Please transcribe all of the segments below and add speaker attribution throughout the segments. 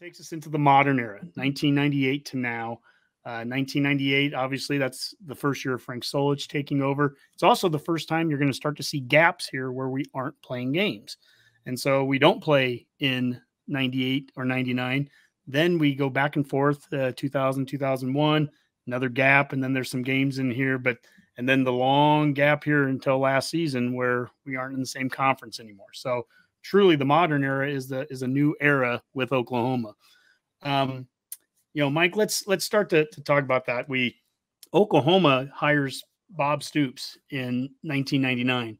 Speaker 1: takes us into the modern era, 1998 to now. Uh, 1998, obviously, that's the first year of Frank Solich taking over. It's also the first time you're going to start to see gaps here where we aren't playing games. And so we don't play in 98 or 99. Then we go back and forth, uh, 2000, 2001, another gap. And then there's some games in here, but, and then the long gap here until last season where we aren't in the same conference anymore. So truly the modern era is the, is a new era with Oklahoma. Um, you know, Mike, let's let's start to, to talk about that. We Oklahoma hires Bob Stoops in 1999,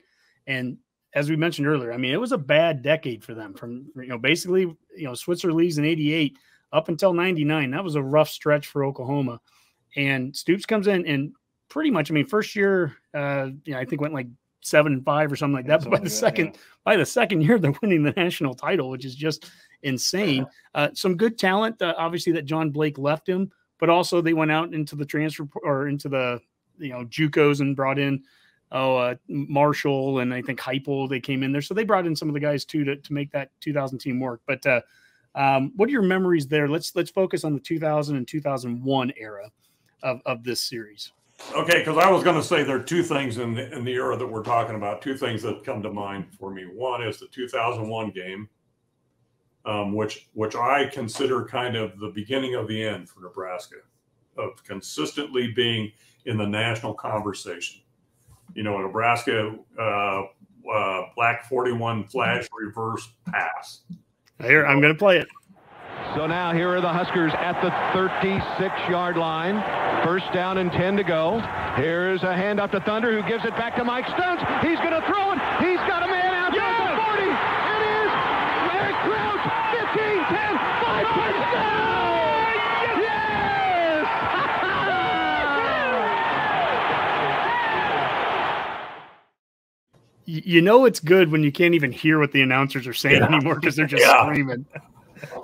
Speaker 1: and as we mentioned earlier, I mean, it was a bad decade for them. From you know, basically, you know, Switzer leagues in '88 up until '99. That was a rough stretch for Oklahoma. And Stoops comes in and pretty much, I mean, first year, uh, you know, I think went like seven and five or something like that. But by the second, yeah. by the second year, they're winning the national title, which is just insane. Uh, some good talent, uh, obviously, that John Blake left him, but also they went out into the transfer or into the you know JUCOs and brought in oh uh, Marshall and I think Heupel. They came in there, so they brought in some of the guys too to to make that 2000 team work. But uh, um, what are your memories there? Let's let's focus on the 2000 and 2001 era of of this series.
Speaker 2: Okay, because I was going to say there are two things in the, in the era that we're talking about. Two things that come to mind for me. One is the 2001 game, um, which which I consider kind of the beginning of the end for Nebraska, of consistently being in the national conversation. You know, Nebraska uh, uh, black 41 flash reverse pass.
Speaker 1: Here, I'm going to play it.
Speaker 3: So now here are the Huskers at the 36-yard line. First down and 10 to go. Here's a handoff to Thunder, who gives it back to Mike Stuntz. He's going to throw it. He's got a man out yes! the 40. It is Eric Crouch. 15, 10, 5, touchdown! Yes!
Speaker 1: you know it's good when you can't even hear what the announcers are saying yeah. anymore because they're just yeah. screaming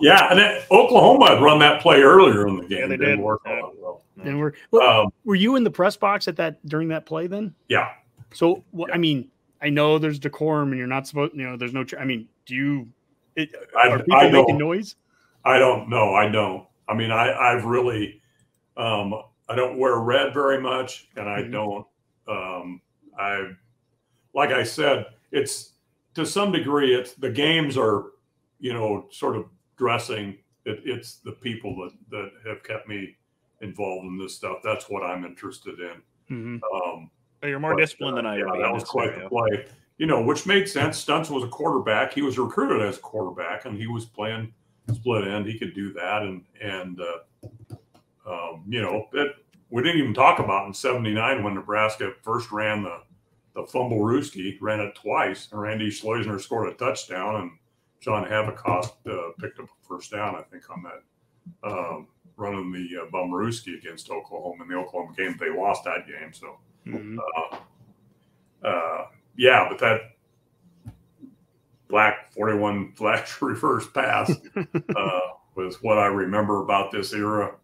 Speaker 2: yeah, and it, Oklahoma had run that play earlier in the game.
Speaker 1: Yeah, they didn't Work yeah. well. And were well, um, were you in the press box at that during that play then?
Speaker 2: Yeah.
Speaker 1: So well, yeah. I mean, I know there's decorum and you're not supposed. You know, there's no. I mean, do you? It,
Speaker 2: I, are people I making noise? I don't know. I don't. I mean, I I've really, um, I don't wear red very much, and I mm-hmm. don't. Um, I, like I said, it's to some degree, it's the games are, you know, sort of dressing. It, it's the people that that have kept me involved in this stuff. That's what I'm interested in.
Speaker 4: Mm-hmm. Um, you're more but, disciplined uh, than I am.
Speaker 2: Yeah, that was quite the play. You know, which made sense. Stuntz was a quarterback. He was recruited as a quarterback, and he was playing split end. He could do that, and and uh, um, you know, it, we didn't even talk about in '79 when Nebraska first ran the the fumblerooski, ran it twice, and Randy Schleusener scored a touchdown, and John Havekost uh, picked up a first down, I think, on that um, running the uh, Bumrooski against Oklahoma in the Oklahoma game. They lost that game, so mm-hmm. uh, uh, yeah. But that black forty-one flash reverse pass uh, was what I remember about this era.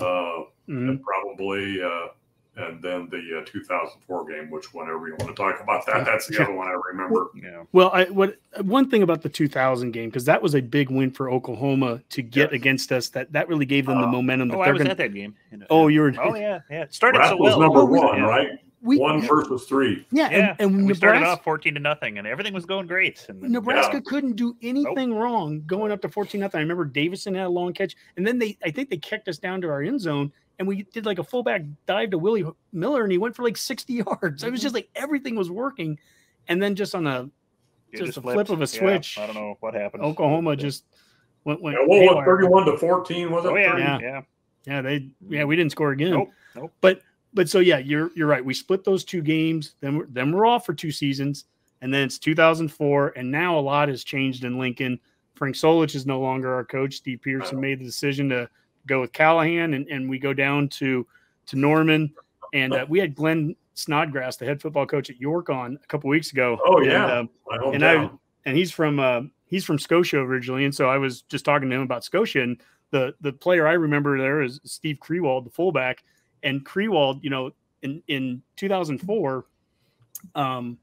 Speaker 2: Uh, mm-hmm. probably uh, and then the uh, 2004 game, which whenever you want to talk about that, that's the other one I remember.
Speaker 1: Yeah. Well, I what one thing about the 2000 game because that was a big win for Oklahoma to get yes. against us. That that really gave them uh, the momentum. That
Speaker 4: oh,
Speaker 1: they're
Speaker 4: I was
Speaker 1: gonna,
Speaker 4: at that game.
Speaker 1: Oh, you were.
Speaker 4: Oh yeah, yeah. It started
Speaker 2: Rapp
Speaker 4: so well.
Speaker 2: was number one, yeah. right? We, one versus three.
Speaker 1: Yeah,
Speaker 4: yeah. And, and we Nebraska, started off 14 to nothing, and everything was going great. And
Speaker 1: then, Nebraska yeah. couldn't do anything nope. wrong going up to 14 nothing. I remember Davison had a long catch, and then they I think they kicked us down to our end zone and we did like a fullback dive to Willie Miller, and he went for like 60 yards. It was just mm-hmm. like everything was working, and then just on a just, just, a flip of a switch,
Speaker 4: yeah, I don't know what happened.
Speaker 1: Oklahoma just went went.
Speaker 2: Yeah, what 31 to 14? Was it?
Speaker 4: Oh, yeah, yeah, yeah,
Speaker 1: yeah. They yeah we didn't score again.
Speaker 4: Nope, nope.
Speaker 1: But but so yeah, you're you're right. We split those two games. Then we're, then we're off for two seasons, and then it's 2004, and now a lot has changed in Lincoln. Frank Solich is no longer our coach. Steve Pederson made the decision to go with Callahan, and, and we go down to to Norman, and uh, we had Glenn Snodgrass, the head football coach at York, on a couple weeks ago.
Speaker 2: Oh yeah, and, uh,
Speaker 1: and I and he's from uh, he's from Scotia originally, and so I was just talking to him about Scotia, and the the player I remember there is Steve Kriewald, the fullback, and Kriewald, you know, in in 2004, um,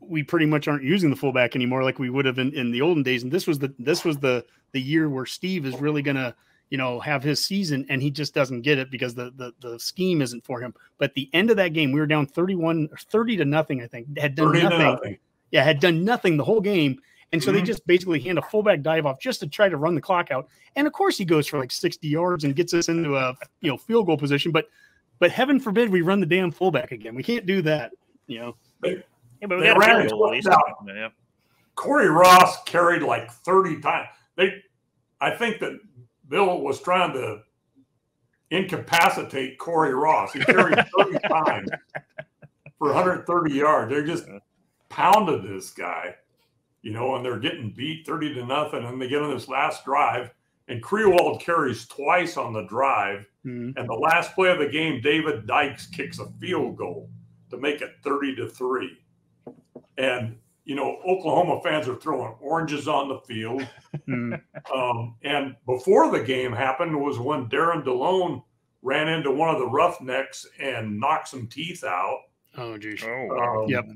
Speaker 1: we pretty much aren't using the fullback anymore like we would have in, in the olden days. And this was the this was the the year where Steve is really gonna you know have his season and he just doesn't get it because the the, the scheme isn't for him. But the end of that game, we were down 31 or 30 to nothing, I think. Had done nothing. nothing. Yeah, had done nothing the whole game. And so mm-hmm. they just basically hand a fullback dive off just to try to run the clock out. And of course he goes for like 60 yards and gets us into a you know field goal position. But but heaven forbid we run the damn fullback again. We can't do that. You know.
Speaker 2: They, yeah, but we got ran at least. Yeah. Cory Ross carried like 30 times. They I think that Bill was trying to incapacitate Cory Ross. He carried 30 times for 130 yards. They just pounded this guy you know, and they're getting beat 30 to nothing. And they get on this last drive, and Kriewald carries twice on the drive. Mm-hmm. And the last play of the game, David Dyches kicks a field goal to make it 30 to 3. And, you know, Oklahoma fans are throwing oranges on the field. Mm-hmm. Um, and before the game happened was when Darren DeLone ran into one of the roughnecks and knocked some teeth out.
Speaker 1: Oh, geez.
Speaker 2: Oh, um, yep.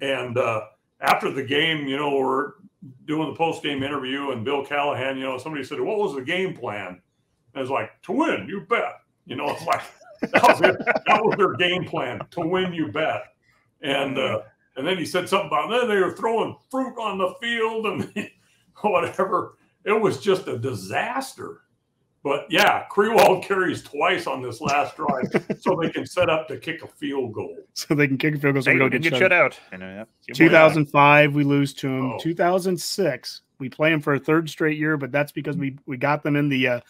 Speaker 2: And, uh, after the game, you know, we're doing the post game interview, and Bill Callahan, you know, somebody said, "What was the game plan?" And it's like to win, you bet. You know, it's like that was it. That was their game plan to win, you bet. And uh, and then he said something about then they were throwing fruit on the field and whatever. It was just a disaster. But yeah, Kriewald carries twice on this last drive, so they can set up to kick a field goal.
Speaker 1: So they can kick a field goal, so
Speaker 4: they
Speaker 1: we
Speaker 4: don't get, get shut, out.
Speaker 1: out. 2005, we lose to them. Oh. 2006, we play them for a third straight year, but that's because we we got them in the uh,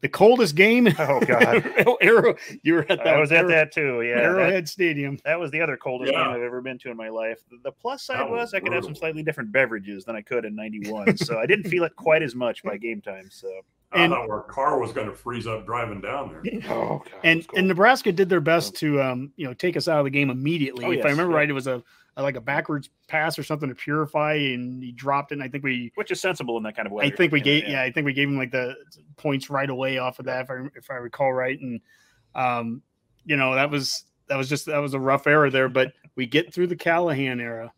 Speaker 1: the coldest game.
Speaker 4: Oh God,
Speaker 1: Arrow, you were at that.
Speaker 4: I was at that too. Yeah,
Speaker 1: Arrowhead that, Stadium.
Speaker 4: That was the other coldest yeah. game I've ever been to in my life. The plus side was, was I could have some slightly different beverages than I could in '91, so I didn't feel it quite as much by game time. So
Speaker 2: and, I thought our car was going to freeze up driving down there.
Speaker 1: Oh, God, and cool. and Nebraska did their best to um you know take us out of the game immediately. Oh, if yes, I remember yeah. right, it was a, a, like a backwards pass or something to purify, and he dropped it. And I think we,
Speaker 4: which is sensible in that kind of way.
Speaker 1: I think we gave yeah. yeah. I think we gave him like the points right away off of that if I if I recall right, and um you know that was that was just that was a rough era there, but we get through the Callahan era.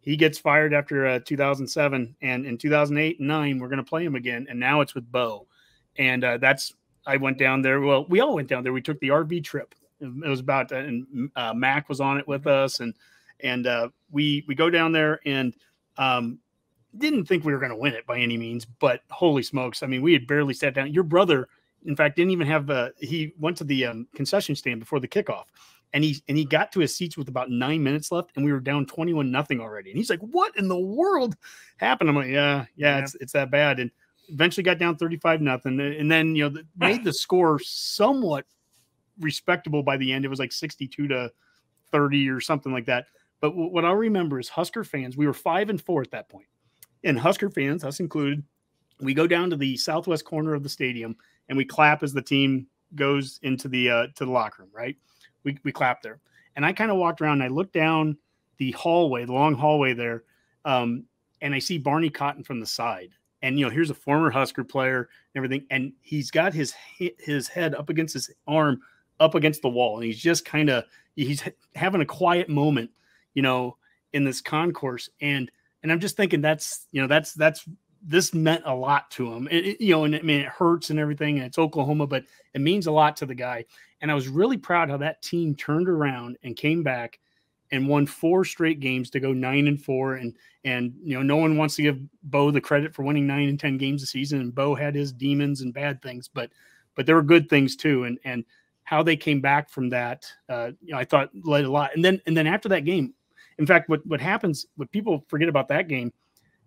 Speaker 1: He gets fired after uh, 2007, and in 2008 and nine, we're going to play him again, and now it's with Bo and uh, that's I went down there. Well, we all went down there. We took the RV trip. It was about and uh, Mac was on it with us, and and uh, we we go down there and um, didn't think we were going to win it by any means, but holy smokes! I mean, we had barely sat down. Your brother, in fact, didn't even have the. He went to the um, concession stand before the kickoff, and he and he got to his seats with about nine minutes left, and we were down twenty one nothing already. And he's like, "What in the world happened?" I'm like, "Yeah, yeah, yeah. it's it's that bad." And eventually got down 35 nothing and then you know made the score somewhat respectable by the end. It was like 62 to 30 or something like that. But w- what i remember is husker fans we were five and four at that point. And husker fans us included we go down to the southwest corner of the stadium and we clap as the team goes into the uh, to the locker room right? We, we clap there. And i kind of walked around and i looked down the hallway the long hallway there um, and i see barney cotton from the side and you know here's a former Husker player and everything, and he's got his his head up against his arm up against the wall, and he's just kind of he's having a quiet moment, you know, in this concourse, and and I'm just thinking that's you know that's that's this meant a lot to him, it, it, you know, and I mean it hurts and everything, and it's Oklahoma, but it means a lot to the guy, and I was really proud how that team turned around and came back and won four straight games to go nine and four. And and you know, no one wants to give Bo the credit for winning nine and ten games a season. And Bo had his demons and bad things, but but there were good things too. And and how they came back from that, uh, you know, I thought led a lot. And then and then after that game, in fact, what what happens, what people forget about that game,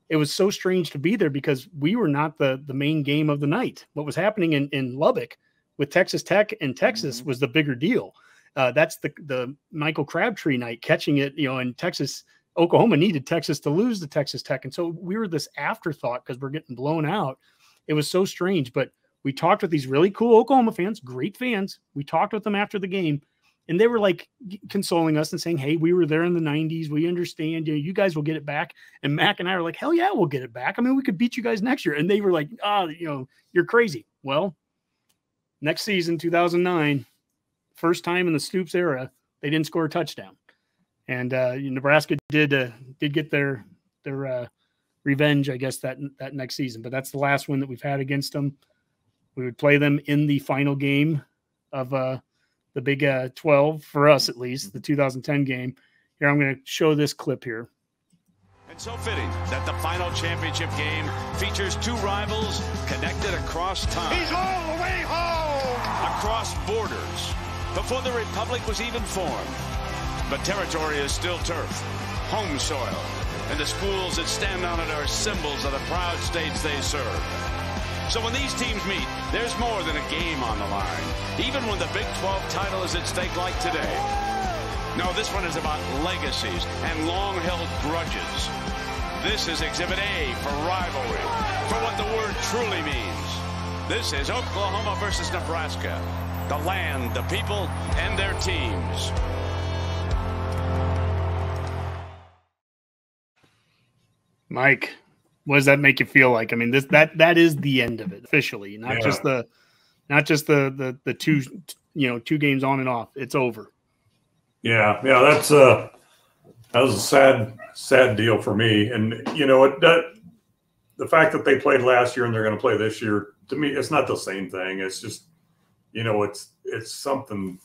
Speaker 1: it was so strange to be there because we were not the the main game of the night. What was happening in in Lubbock with Texas Tech and Texas mm-hmm. was the bigger deal uh, that's the the Michael Crabtree night catching it. You know, in Texas, Oklahoma needed Texas to lose the Texas Tech, and so we were this afterthought because we're getting blown out. It was so strange, but we talked with these really cool Oklahoma fans, great fans. We talked with them after the game, and they were like consoling us and saying, "Hey, we were there in the '90s. We understand. You know, you guys will get it back." And Mac and I are like, "Hell yeah, we'll get it back. I mean, we could beat you guys next year." And they were like, "Ah, oh, you know, you're crazy." Well, next season, 2009, first time in the Stoops era, they didn't score a touchdown. and uh, Nebraska did uh, did get their their uh, revenge, I guess that that next season. But that's the last one that we've had against them. We would play them in the final game of uh, the Big uh, 12 for us, at least the 2010 game. Here, I'm going to show this clip here.
Speaker 5: And so fitting that the final championship game features two rivals connected across time.
Speaker 6: He's all the way home!
Speaker 5: Across borders. Before the Republic was even formed. But territory is still turf, home soil, and the schools that stand on it are symbols of the proud states they serve. So when these teams meet, there's more than a game on the line, even when the Big 12 title is at stake like today. No, this one is about legacies and long-held grudges. This is Exhibit A for rivalry, for what the word truly means. This is Oklahoma versus Nebraska, the land, the people, and their teams.
Speaker 1: Mike, what does that make you feel like? I mean, this that that is the end of it officially, not yeah. just the not just the the the two you know two games on and off. It's over.
Speaker 2: Yeah, yeah, that's uh that was a sad sad deal for me, and you know it that the fact that they played last year and they're going to play this year to me it's not the same thing. It's just you know it's it's something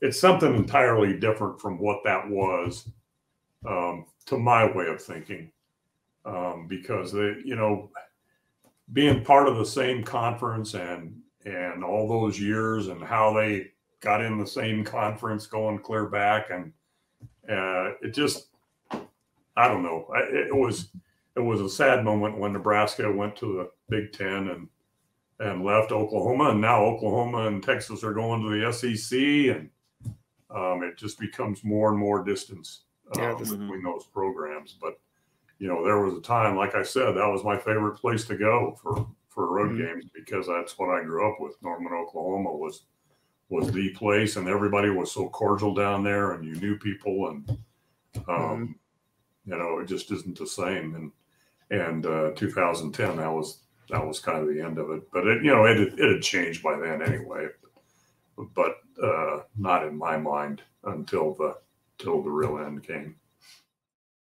Speaker 2: it's something entirely different from what that was um, to my way of thinking. Um, because they, you know, being part of the same conference and and all those years and how they got in the same conference going clear back and uh, it just I don't know. It was it was a sad moment when Nebraska went to the Big Ten and and left Oklahoma and now Oklahoma and Texas are going to the SEC and um, it just becomes more and more distance uh, yeah, between those programs but you know, there was a time, like I said, that was my favorite place to go for for road mm-hmm. games because that's what I grew up with. Norman, Oklahoma was was the place, and everybody was so cordial down there, and you knew people, and um, mm-hmm. you know, it just isn't the same. And and uh, 2010, that was that was kind of the end of it. But it, you know, it it had changed by then anyway, but uh, not in my mind until the till the real end came.